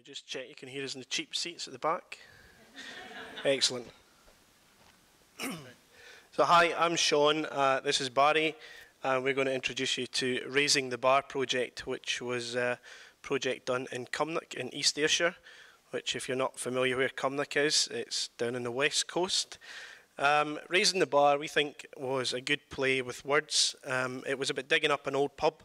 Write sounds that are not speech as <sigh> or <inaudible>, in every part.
me just check you can hear us in the cheap seats at the back. Excellent. <clears throat> so, hi, I'm Shaun. Uh, this is Barrie. Uh, we're going to introduce you to Raising the Bar project, which was a project done in Cumnock in East Ayrshire, which, if you're not familiar where Cumnock is, it's down on the west coast. Um, Raising the Bar, we think, was a good play with words. Um, it was about digging up an old pub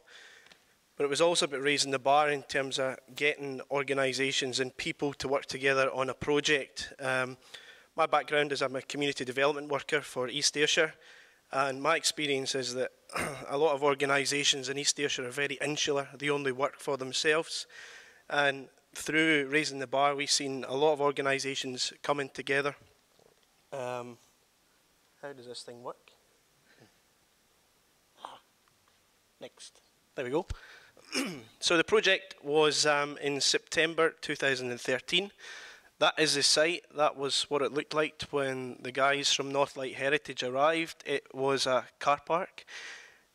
but it was also about raising the bar in terms of getting organisations and people to work together on a project. Um, my background is I'm a community development worker for East Ayrshire, and my experience is that <clears throat> a lot of organisations in East Ayrshire are very insular, they only work for themselves. And through raising the bar, we've seen a lot of organisations coming together. Um, how does this thing work? Next. There we go. <clears throat> so the project was um, in September 2013. That is the site. That was what it looked like when the guys from Northlight Heritage arrived. It was a car park,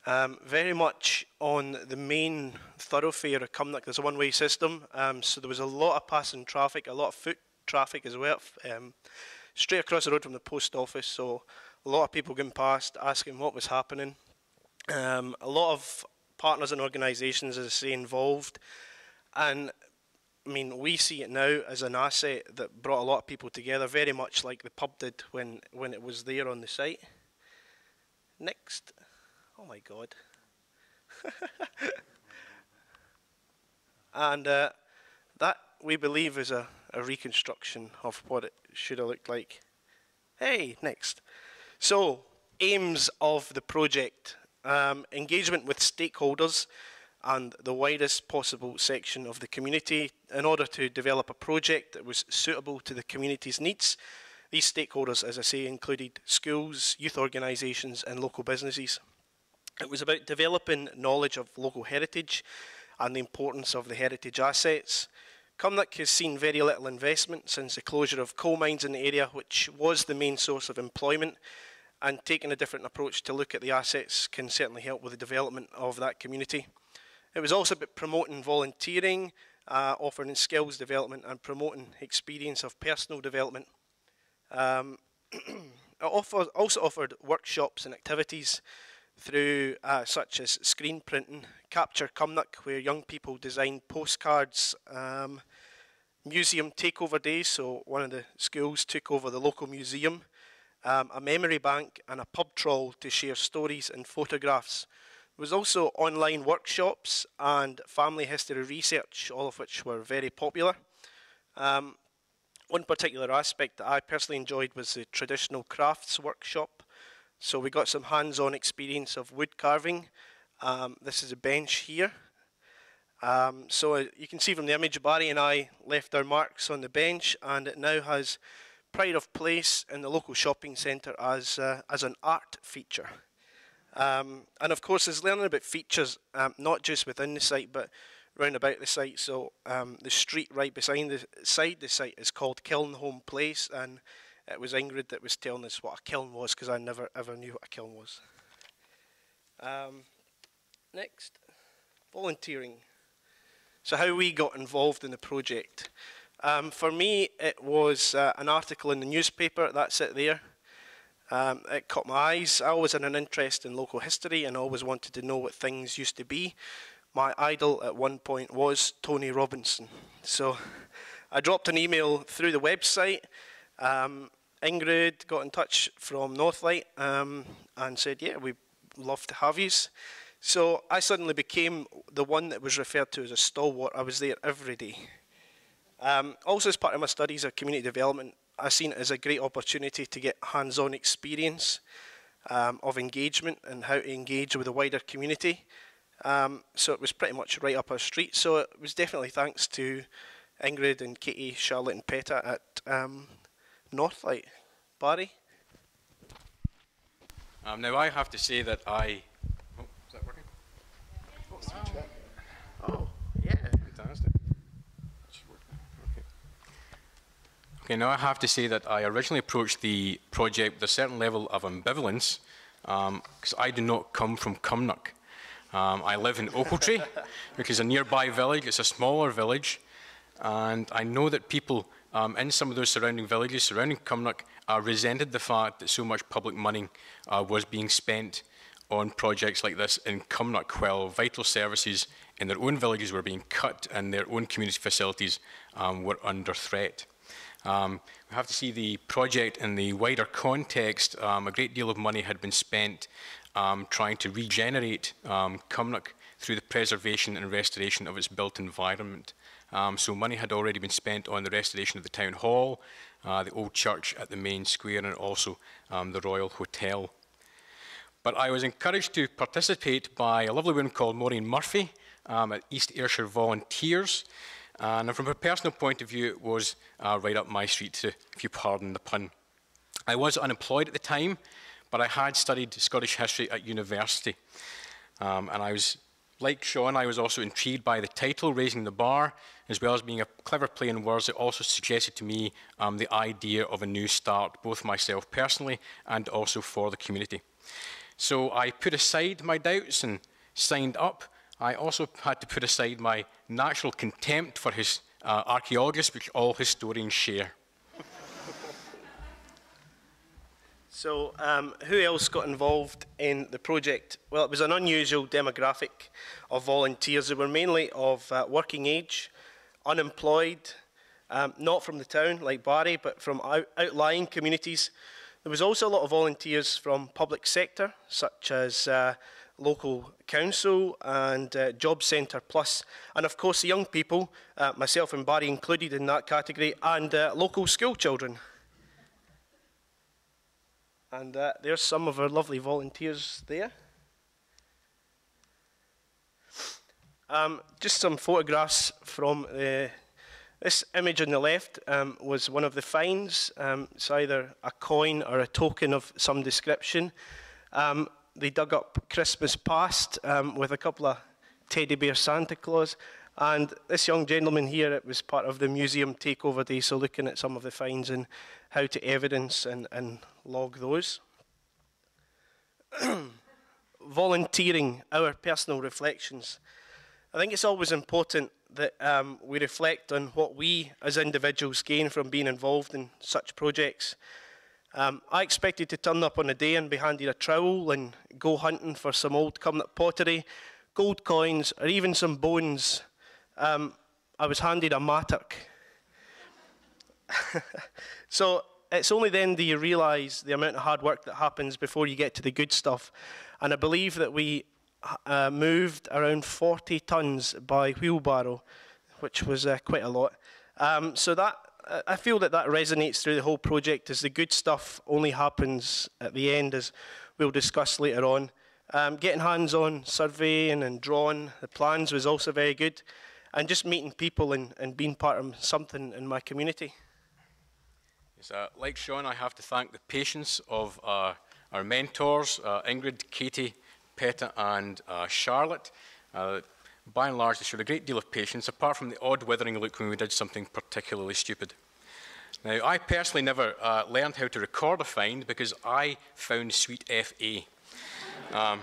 um, very much on the main thoroughfare of Cumnock. There's a one-way system, um, so there was a lot of passing traffic, a lot of foot traffic as well, um, straight across the road from the post office. So a lot of people going past, asking what was happening. Um, a lot of partners and organisations, as I say, involved. And I mean, we see it now as an asset that brought a lot of people together, very much like the pub did when, when it was there on the site. Next. Oh my God. <laughs> and uh, that, we believe, is a, a reconstruction of what it should have looked like. Hey, next. So, aims of the project um, engagement with stakeholders and the widest possible section of the community in order to develop a project that was suitable to the community's needs. These stakeholders, as I say, included schools, youth organisations and local businesses. It was about developing knowledge of local heritage and the importance of the heritage assets. Cumnock has seen very little investment since the closure of coal mines in the area, which was the main source of employment and taking a different approach to look at the assets can certainly help with the development of that community. It was also about promoting volunteering, uh, offering skills development and promoting experience of personal development. Um, <clears throat> it offer, also offered workshops and activities through uh, such as screen printing, Capture Cumnock, where young people design postcards, um, museum takeover days, so one of the schools took over the local museum, um, a memory bank, and a pub trawl to share stories and photographs. There was also online workshops and family history research, all of which were very popular. Um, one particular aspect that I personally enjoyed was the traditional crafts workshop. So we got some hands-on experience of wood carving. Um, this is a bench here. Um, so you can see from the image, Barrie and I left our marks on the bench and it now has pride of place in the local shopping centre as, uh, as an art feature. Um, and of course, there's learning about features, um, not just within the site, but round about the site. So um, the street right beside the side the site is called Kilnholme Place, and it was Ingrid that was telling us what a kiln was, because I never ever knew what a kiln was. Um, next, volunteering. So how we got involved in the project. Um, for me, it was uh, an article in the newspaper, that's it there. Um, it caught my eyes. I always had an interest in local history and always wanted to know what things used to be. My idol at one point was Tony Robinson. So I dropped an email through the website. Um, Ingrid got in touch from Northlight um, and said, yeah, we'd love to have you. So I suddenly became the one that was referred to as a stalwart. I was there every day. Um, also, as part of my studies of community development, I've seen it as a great opportunity to get hands-on experience um, of engagement and how to engage with the wider community. Um, so it was pretty much right up our street. So it was definitely thanks to Ingrid and Katie, Charlotte and Peta at um, Northlight. Barrie? Um, now I have to say that I... Oh, is that working? Oh, yeah. Fantastic. Okay, now I have to say that I originally approached the project with a certain level of ambivalence because um, I do not come from Cumnock. Um, I live in Ochiltree, <laughs> which is a nearby village. It's a smaller village. And I know that people um, in some of those surrounding villages, surrounding Cumnock, uh, resented the fact that so much public money uh, was being spent on projects like this in Cumnock, while vital services in their own villages were being cut and their own community facilities um, were under threat. Um, we have to see the project in the wider context. Um, a great deal of money had been spent um, trying to regenerate um, Cumnock through the preservation and restoration of its built environment. Um, so money had already been spent on the restoration of the town hall, uh, the old church at the main square, and also um, the Royal Hotel. But I was encouraged to participate by a lovely woman called Maureen Murphy um, at East Ayrshire Volunteers. And from a personal point of view, it was uh, right up my street, if you pardon the pun. I was unemployed at the time, but I had studied Scottish history at university. Um, and I was, like Shaun, I was also intrigued by the title, Raising the Bar, as well as being a clever play in words. It also suggested to me um, the idea of a new start, both myself personally and also for the community. So I put aside my doubts and signed up. I also had to put aside my natural contempt for his uh, archaeologists, which all historians share. So, um, who else got involved in the project? Well, it was an unusual demographic of volunteers. They were mainly of uh, working age, unemployed, um, not from the town like Barrie, but from out outlying communities. There was also a lot of volunteers from public sector, such as uh, local council and uh, job centre plus, and of course the young people, uh, myself and Barrie included in that category, and uh, local school children. And uh, there's some of our lovely volunteers there. Um, just some photographs from uh, this image on the left um, was one of the finds. Um, it's either a coin or a token of some description. Um, they dug up Christmas past um, with a couple of teddy bear Santa Claus. And this young gentleman here, it was part of the museum takeover day, so looking at some of the finds and how to evidence and, and log those. <clears throat> Volunteering, our personal reflections. I think it's always important that um, we reflect on what we as individuals gain from being involved in such projects. Um, I expected to turn up on a day and be handed a trowel and go hunting for some old Cumnock pottery, gold coins, or even some bones. Um, I was handed a mattock. <laughs> so it's only then do you realise the amount of hard work that happens before you get to the good stuff. And I believe that we uh, moved around 40 tons by wheelbarrow, which was uh, quite a lot. Um, so that I feel that that resonates through the whole project as the good stuff only happens at the end, as we'll discuss later on. Um, getting hands-on surveying and drawing the plans was also very good, and just meeting people and, and being part of something in my community. Yes, uh, like Shaun, I have to thank the patience of uh, our mentors, uh, Ingrid, Katie, Peta, and uh, Charlotte. By and large, they showed a great deal of patience, apart from the odd withering look when we did something particularly stupid. Now, I personally never uh, learned how to record a find because I found sweet FA. Um,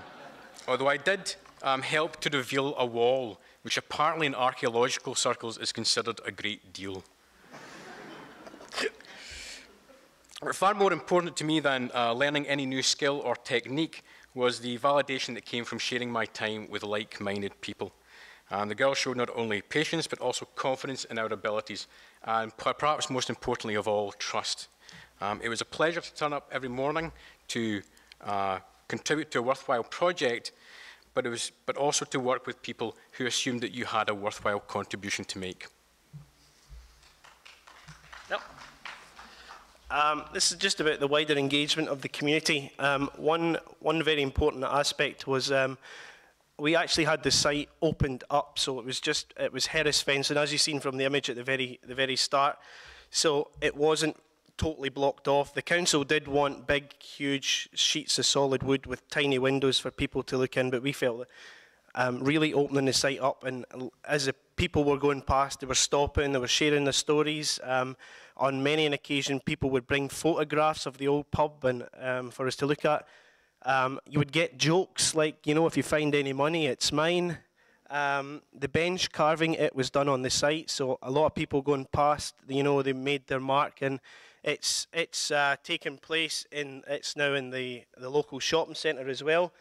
although I did um, help to reveal a wall, which apparently in archaeological circles is considered a great deal. but far more important to me than uh, learning any new skill or technique was the validation that came from sharing my time with like-minded people. And the girls showed not only patience, but also confidence in our abilities, and perhaps most importantly of all, trust. Um, it was a pleasure to turn up every morning to uh, contribute to a worthwhile project, but, it was, but also to work with people who assumed that you had a worthwhile contribution to make. Yep. Um, this is just about the wider engagement of the community. Um, one, one very important aspect was um, we actually had the site opened up, so it was just it was Harris fence, and as you've seen from the image at the very the very start, so it wasn't totally blocked off. The council did want big, huge sheets of solid wood with tiny windows for people to look in, but we felt that um, really opening the site up, and as the people were going past, they were stopping, they were sharing their stories. Um, on many an occasion, people would bring photographs of the old pub and um, for us to look at. Um, you would get jokes like, you know, if you find any money, it's mine. Um, the bench carving it was done on the site, so a lot of people going past, you know, they made their mark, and it's it's uh, taken place in it's now in the the local shopping centre as well.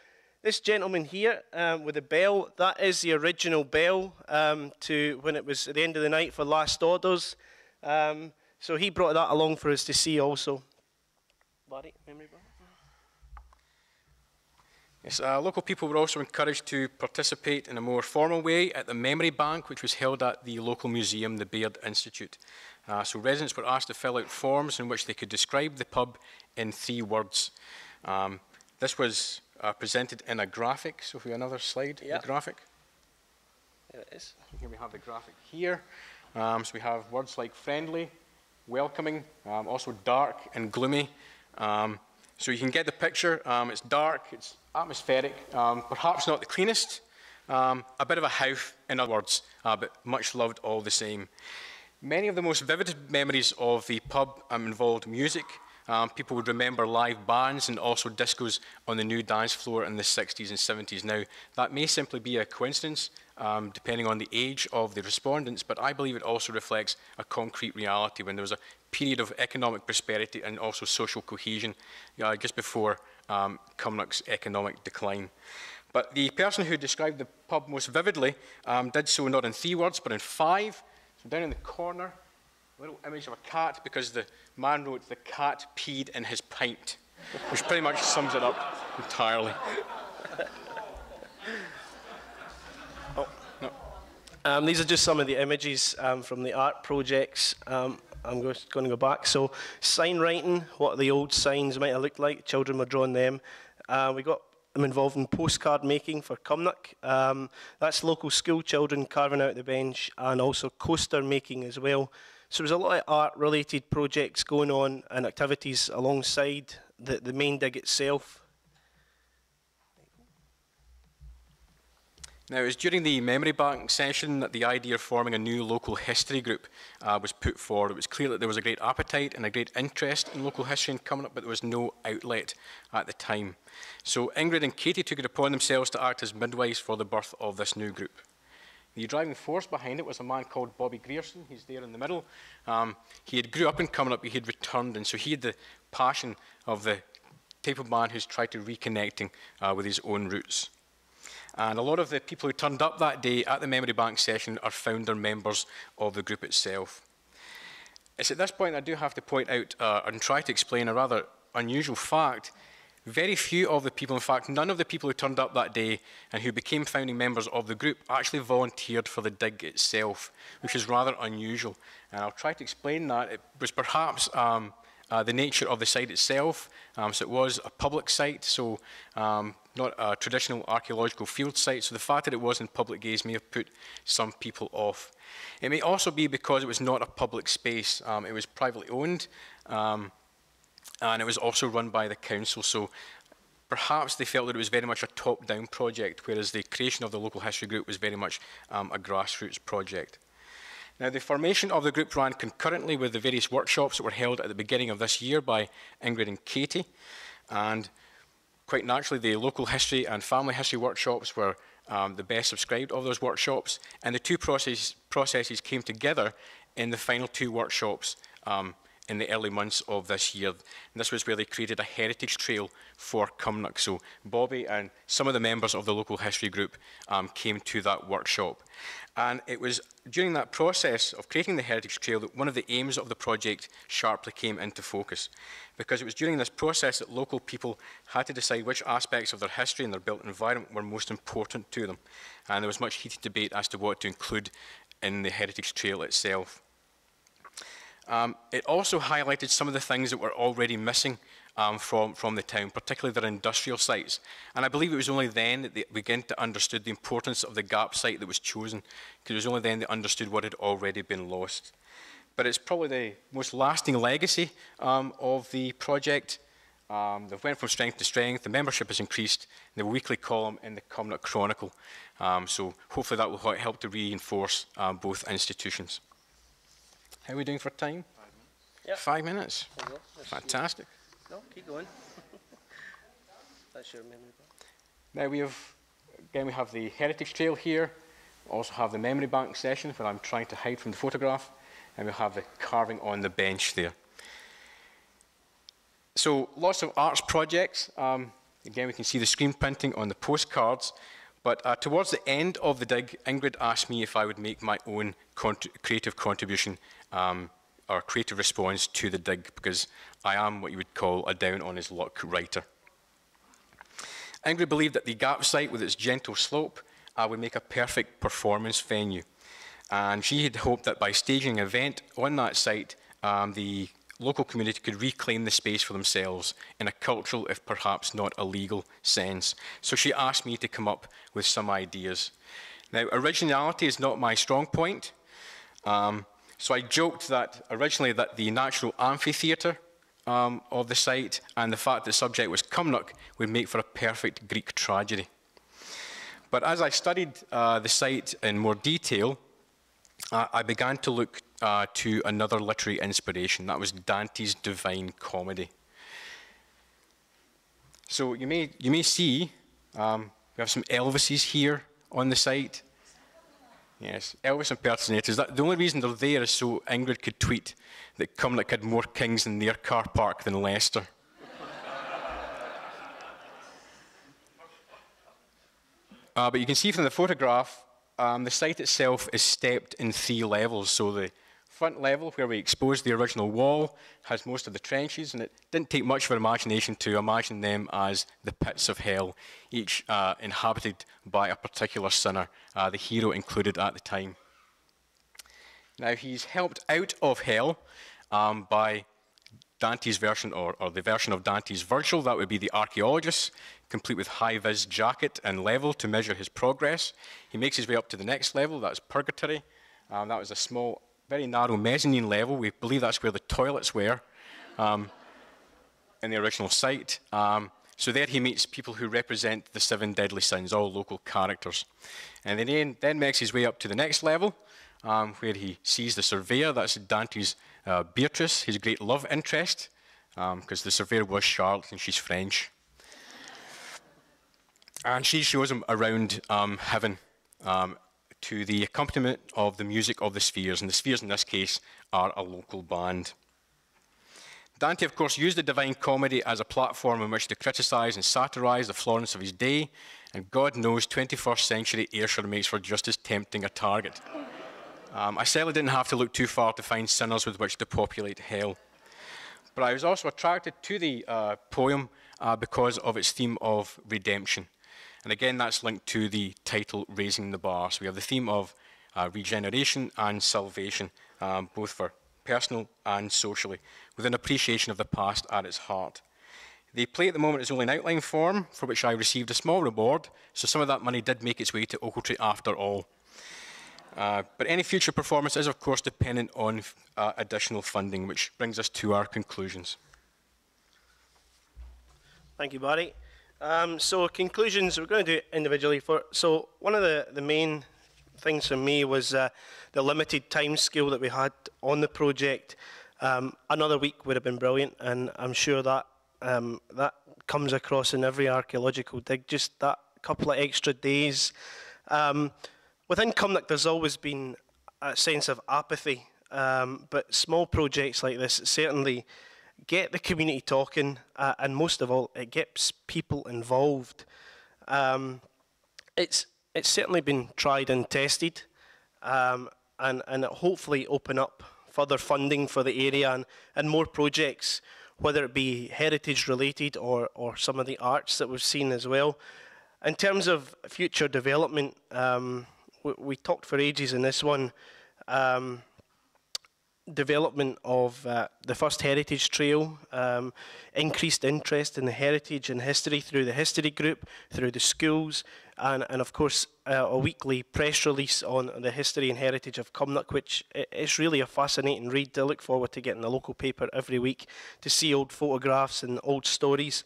This gentleman here um, with the bell, that is the original bell um, to when it was at the end of the night for last orders. Um, so he brought that along for us to see also. Memory bar? Yes, uh, local people were also encouraged to participate in a more formal way at the Memory Bank, which was held at the local museum, the Baird Institute. Uh, so residents were asked to fill out forms in which they could describe the pub in three words. Um, this was uh, presented in a graphic. So if we have another slide, Yep. the graphic. There it is. Here we have the graphic here. Um, so we have words like friendly, welcoming, um, also dark and gloomy. Um, so you can get the picture. Um, it's dark, it's atmospheric, um, perhaps not the cleanest. Um, a bit of a house, in other words, uh, but much loved all the same. Many of the most vivid memories of the pub um, involved music. Um, people would remember live bands and also discos on the new dance floor in the 60s and 70s. Now, that may simply be a coincidence, um, depending on the age of the respondents, but I believe it also reflects a concrete reality when there was a period of economic prosperity and also social cohesion uh, just before um, Cumnock's economic decline. But the person who described the pub most vividly um, did so not in three words, but in five. So down in the corner, a little image of a cat because the man wrote, the cat peed in his pint, which pretty much sums it up entirely. Oh. Um, these are just some of the images um, from the art projects. Um, I'm going to go back. So, sign writing, what the old signs might have looked like. Children were drawing them. Uh, we got them involved in postcard making for Cumnock. Um, that's local school children carving out the bench and also coaster making as well. So, there's a lot of art related projects going on and activities alongside the, the main dig itself. Now, it was during the Memory Bank session that the idea of forming a new local history group uh, was put forward. It was clear that there was a great appetite and a great interest in local history and Cumnock, but there was no outlet at the time. So Ingrid and Katie took it upon themselves to act as midwives for the birth of this new group. The driving force behind it was a man called Bobby Grierson. He's there in the middle. Um, he had grew up in Cumnock, he had returned, and so he had the passion of the type of man who's tried to reconnecting uh, with his own roots. And a lot of the people who turned up that day at the Memory Bank session are founder members of the group itself. It's at this point I do have to point out uh, and try to explain a rather unusual fact. Very few of the people, in fact, none of the people who turned up that day and who became founding members of the group actually volunteered for the dig itself, which is rather unusual. And I'll try to explain that. It was perhaps um, uh, the nature of the site itself. Um, so it was a public site, so um, not a traditional archaeological field site. So the fact that it was in public gaze may have put some people off. It may also be because it was not a public space. Um, it was privately owned, um, and it was also run by the council. So perhaps they felt that it was very much a top-down project, whereas the creation of the local history group was very much um, a grassroots project. Now, the formation of the group ran concurrently with the various workshops that were held at the beginning of this year by Ingrid and Katie. And quite naturally, the local history and family history workshops were um, the best subscribed of those workshops. And the two process, processes came together in the final two workshops um, in the early months of this year. And this was where they created a heritage trail for Cumnock. So Bobby and some of the members of the local history group um, came to that workshop. And it was during that process of creating the heritage trail that one of the aims of the project sharply came into focus. Because it was during this process that local people had to decide which aspects of their history and their built environment were most important to them. And there was much heated debate as to what to include in the heritage trail itself. Um, it also highlighted some of the things that were already missing um, from, from the town, particularly their industrial sites. And I believe it was only then that they began to understood the importance of the gap site that was chosen, because it was only then they understood what had already been lost. But it's probably the most lasting legacy um, of the project. Um, they've went from strength to strength, the membership has increased, the weekly column in the Cumnock Chronicle. Um, so hopefully that will help to reinforce um, both institutions. How are we doing for time? Five minutes. Yep. Five minutes. Fantastic. No, keep going. <laughs> That's your memory. bank. Now we have, again, we have the heritage trail here. Also have the memory bank session where I'm trying to hide from the photograph, and we'll have the carving on the bench there. So lots of arts projects. Um, again, we can see the screen printing on the postcards. But uh, towards the end of the dig, Ingrid asked me if I would make my own creative contribution um, creative response to the dig because I am what you would call a down on his luck writer. Ingrid believed that the Gap site with its gentle slope uh, would make a perfect performance venue. And she had hoped that by staging an event on that site, um, the local community could reclaim the space for themselves in a cultural, if perhaps not a legal sense. So she asked me to come up with some ideas. Now, originality is not my strong point. Um, so I joked that originally that the natural amphitheatre um, of the site and the fact that the subject was Cumnock would make for a perfect Greek tragedy. But as I studied uh, the site in more detail, uh, I began to look uh, to another literary inspiration. That was Dante's Divine Comedy. So you may, you may see um, we have some Elvises here on the site. Yes, Elvis impersonators. That, the only reason they're there is so Ingrid could tweet that Cumnock had more kings in their car park than Leicester. uh, but you can see from the photograph, um, the site itself is stepped in three levels. So the front level, where we exposed the original wall, has most of the trenches, and it didn't take much of our imagination to imagine them as the pits of hell, each uh, inhabited by a particular sinner, uh, the hero included at the time. Now, he's helped out of hell um, by Dante's version, or, or, the version of Dante's Virgil, that would be the archaeologist, complete with high vis jacket and level to measure his progress. He makes his way up to the next level, that's purgatory. Um, that was a small very narrow mezzanine level. We believe that's where the toilets were um, in the original site. Um, so there he meets people who represent the seven deadly sins, all local characters. And then, he then makes his way up to the next level, um, where he sees the surveyor. That's Dante's uh, Beatrice, his great love interest, because um, the surveyor was Charlotte and she's French. And she shows him around um, heaven um, to the accompaniment of the music of the spheres, and the spheres in this case are a local band. Dante, of course, used the Divine Comedy as a platform in which to criticize and satirize the Florence of his day, and God knows 21st century Ayrshire makes for just as tempting a target. Um, I certainly didn't have to look too far to find sinners with which to populate hell. But I was also attracted to the uh, poem uh, because of its theme of redemption. And again, that's linked to the title Raising the Bar. So we have the theme of uh, regeneration and salvation, um, both for personal and socially, with an appreciation of the past at its heart. The play at the moment is only in outline form, for which I received a small reward, so some of that money did make its way to Ochiltree after all. Uh, but any future performance is, of course, dependent on uh, additional funding, which brings us to our conclusions. Thank you, Barrie. Um, so conclusions, we're going to do it individually. For so one of the, the main things for me was uh, the limited time scale that we had on the project. Um, another week would have been brilliant, and I'm sure that um, that comes across in every archaeological dig. Just that couple of extra days. Um, within Cumnock, there's always been a sense of apathy, um, but small projects like this certainly get the community talking, uh, and most of all, it gets people involved. Um, it's it's certainly been tried and tested, um, and and hopefully open up further funding for the area and, and more projects, whether it be heritage related or or some of the arts that we've seen as well. In terms of future development, um, we, we, talked for ages in this one. Development of uh, the first heritage trail, um, increased interest in the heritage and history through the history group, through the schools, and, and of course uh, a weekly press release on the history and heritage of Cumnock, which is really a fascinating read. I look forward to getting the local paper every week to see old photographs and old stories.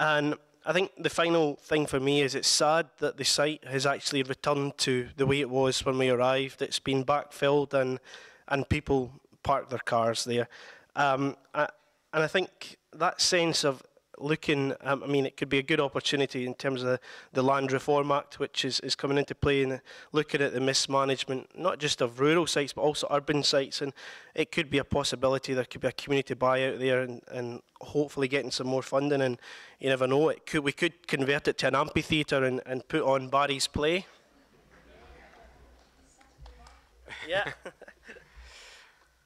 And I think the final thing for me is it's sad that the site has actually returned to the way it was when we arrived. It's been backfilled and and people park their cars there. Um, I, and I think that sense of looking, um, I mean, it could be a good opportunity in terms of the, the Land Reform Act, which is, is coming into play, and looking at the mismanagement, not just of rural sites, but also urban sites. And it could be a possibility there could be a community buyout there and, and hopefully getting some more funding. And you never know, it could, we could convert it to an amphitheatre and, and put on Barrie's play. <laughs> yeah. <laughs>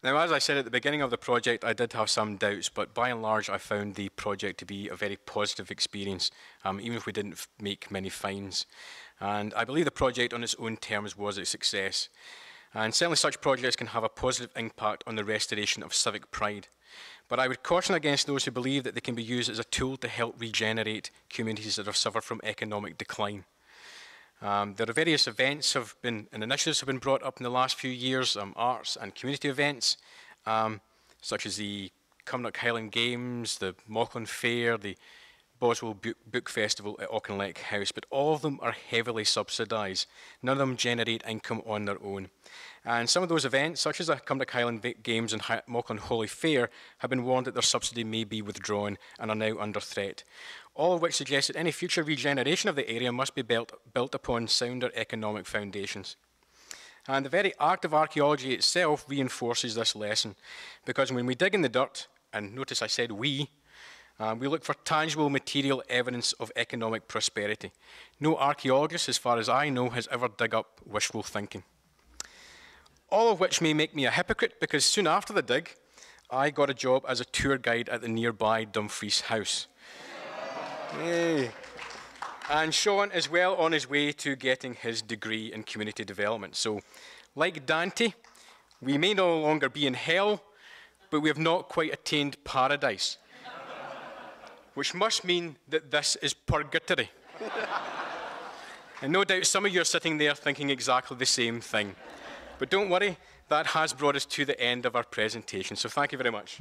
Now, as I said at the beginning of the project, I did have some doubts, but by and large, I found the project to be a very positive experience, um, even if we didn't make many finds. And I believe the project on its own terms was a success. And certainly such projects can have a positive impact on the restoration of civic pride. But I would caution against those who believe that they can be used as a tool to help regenerate communities that have suffered from economic decline. Um, there are various events have been, and initiatives have been brought up in the last few years, um, arts and community events, um, such as the Cumnock Highland Games, the Mauchline Fair, the Boswell Book Festival at Auchinleck House, but all of them are heavily subsidised. None of them generate income on their own. And some of those events, such as the Cumnock Highland Games and Mauchline Holy Fair, have been warned that their subsidy may be withdrawn and are now under threat all of which suggests that any future regeneration of the area must be built, built upon sounder economic foundations. And the very act of archaeology itself reinforces this lesson, because when we dig in the dirt, and notice I said we, um, we look for tangible material evidence of economic prosperity. No archaeologist, as far as I know, has ever dug up wishful thinking. All of which may make me a hypocrite, because soon after the dig, I got a job as a tour guide at the nearby Dumfries House. Yay. And Shaun is well on his way to getting his degree in community development. So, like Dante, we may no longer be in hell, but we have not quite attained paradise. Which must mean that this is purgatory. and no doubt some of you are sitting there thinking exactly the same thing. But don't worry, that has brought us to the end of our presentation. So thank you very much.